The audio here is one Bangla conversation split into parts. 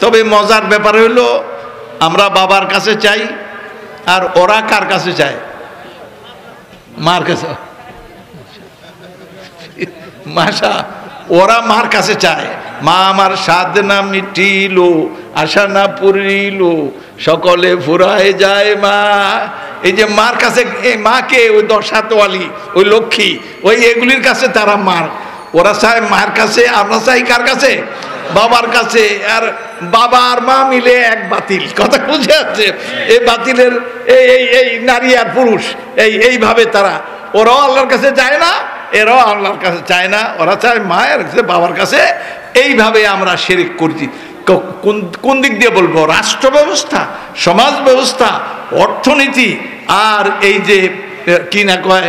তবে মজার ব্যাপার হইল, আমরা বাবার কাছে চাই আর ওরা কার কাছে চায়? মার কাছে। মাসা ওরা মার কাছে চায়। মা আমার সাধ না মিটিল, আশা না পুরিল, সকলে ফুরায় যায় মা। এই যে মার কাছে, এই মাকে ওই দশাতওয়ালি ওই লক্ষ্মী, ওই এগুলির কাছে তারা মার। ওরা চায় মার কাছে, আমরা চাই কার কাছে? বাবার কাছে। আর বাবা আর মা মিলে এক বাতিল। কথা বুঝে যাচ্ছে এই বাতিলের, এই এই এই নারী আর পুরুষ, এই, এইভাবে তারা। ওরাও আল্লাহর কাছে যায় না, এরাও আল্লাহর কাছে চায় না। ওরা চায় মায়ের কাছে, বাবার কাছে। এইভাবে আমরা শেরিক করছি। কোন কোন দিক দিয়ে বলব? রাষ্ট্র ব্যবস্থা সমাজ ব্যবস্থা, অর্থনীতি, আর এই যে কি না কয়?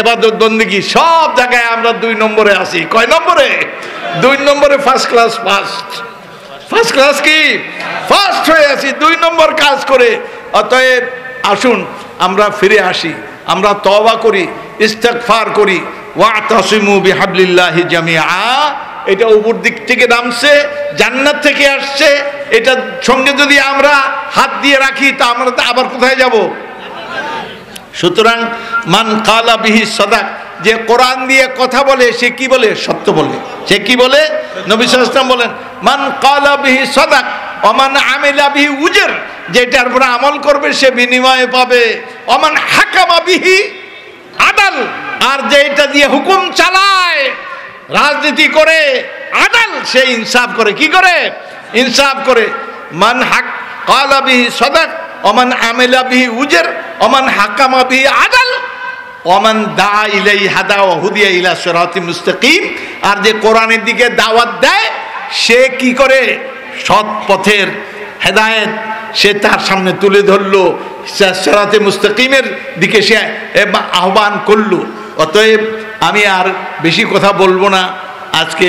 এবাদত বন্দিগি সব জায়গায় আমরা দুই নম্বরে আছি। কয় নম্বরে? দুই নম্বরে first class first first class কি? ফার্স্ট হয়ে আছি, দুই নম্বর কাজ করে। অতএব আসুন, আমরা ফিরে আসি। আমরা তওবা করি, ইস্তেগফার করি। ওয়াতাসিমু বিহাবলিল্লাহি জামিআ। এটা উপর দিক থেকে নামছে, জান্নাত থেকে আসছে। এটা সঙ্গে যদি আমরা হাত দিয়ে রাখি, তা আমরা তো আবার কোথায় যাব? সুতরাং, মান কালা বিহি সদাক যে কোরআন দিয়ে কথা বলে, সে কি বলে? সত্য বলে। সে কি বলে? নবী সাল্লাম বলেন, মান কালা বিহি সদাক অমান আমিলা বিহি উজের যেটার উপরে আমল করবে, সে বিনিময়ে পাবে। অমান হাকামা বিহি আদাল আর যেটা দিয়ে হুকুম চালায়, রাজনীতি করে, আদাল, সে ইনসাফ করে। কি করে? ইনসাফ করে। মান হাক, কালা বিহি সদাক অমান আমেলা বিহি উজের অমান হাকামা বিহি আদাল অমান দা ইলাই হাদা হুদিয়া ইলা সরাতি মুস্তাকিম। আর যে কোরআনের দিকে দাওয়াত দেয়, সে কি করে? সৎ পথের হেদায়েত সে তার সামনে তুলে ধরলো সরাতে মুস্তাকিমের দিকে সে আহ্বান করল। অতএব আমি আর বেশি কথা বলব না। আজকে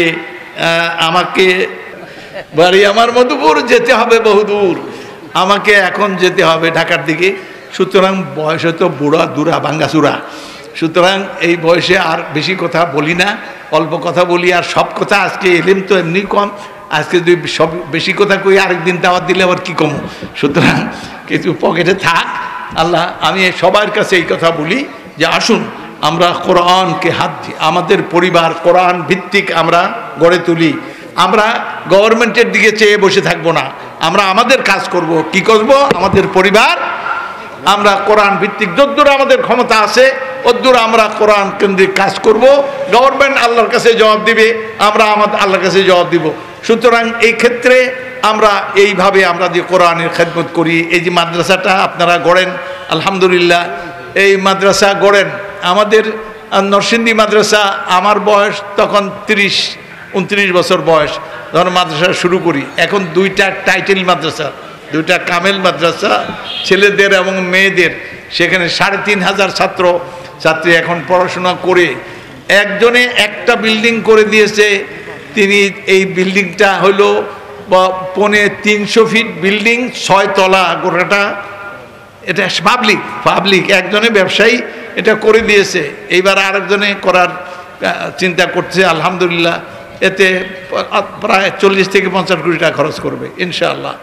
আমাকে বাড়ি আমার মধুপুর যেতে হবে বহুদূর। আমাকে এখন যেতে হবে ঢাকার দিকে। সুতরাং বয়সে তো বুড়া, দুরা ভাঙ্গাচুরা সুতরাং এই বয়সে আর বেশি কথা বলি না, অল্প কথা বলি, আর সব কথা আজকে এলিম তো এমনি কম। আজকে যদি সব বেশি কথা কই, আরেকদিন দাওয়াত দিলে আবার কী কম? সুতরাং কিছু পকেটে থাক। আল্লাহ, আমি সবার কাছে এই কথা বলি যে আসুন, আমরা কোরআনকে হাত আমাদের পরিবার কোরআন ভিত্তিক আমরা গড়ে তুলি। আমরা গভর্নমেন্টের দিকে চেয়ে বসে থাকব না। আমরা আমাদের কাজ করব, কি করব? আমাদের পরিবার আমরা কোরআন ভিত্তিক যদ্দূর আমাদের ক্ষমতা আছে, অদ্দূর আমরা কোরআন কেন্দ্রিক কাজ করব। গভর্নমেন্ট আল্লাহর কাছে জবাব দিবে, আমরা আমাদের আল্লাহর কাছে জবাব দিব। সুতরাং এই ক্ষেত্রে আমরা এইভাবে আমরা যে কোরআনের খেদমত করি, এই যে মাদ্রাসাটা আপনারা গড়েন, আলহামদুলিল্লাহ, এই মাদ্রাসা গড়েন। আমাদের নরসিংদী মাদ্রাসা আমার বয়স তখন তিরিশ, উনত্রিশ বছর বয়স যখন মাদ্রাসা শুরু করি। এখন দুইটা টাইটেল মাদ্রাসা, দুইটা কামেল মাদ্রাসা ছেলেদের এবং মেয়েদের, সেখানে সাড়ে তিন হাজার ছাত্র, ছাত্রী এখন পড়াশোনা করে। একজনে একটা বিল্ডিং করে দিয়েছে, তিনি এই বিল্ডিংটা হলো পৌনে তিনশো ফিট বিল্ডিং, ছয় তলা গোটাটা এটা পাবলিক পাবলিক একজনে ব্যবসায়ী এটা করে দিয়েছে। এইবার আরেকজনে করার চিন্তা করছে, আলহামদুলিল্লাহ, এতে প্রায় চল্লিশ থেকে পঞ্চাশ কোটি টাকা খরচ করবে, ইনশাআল্লাহ।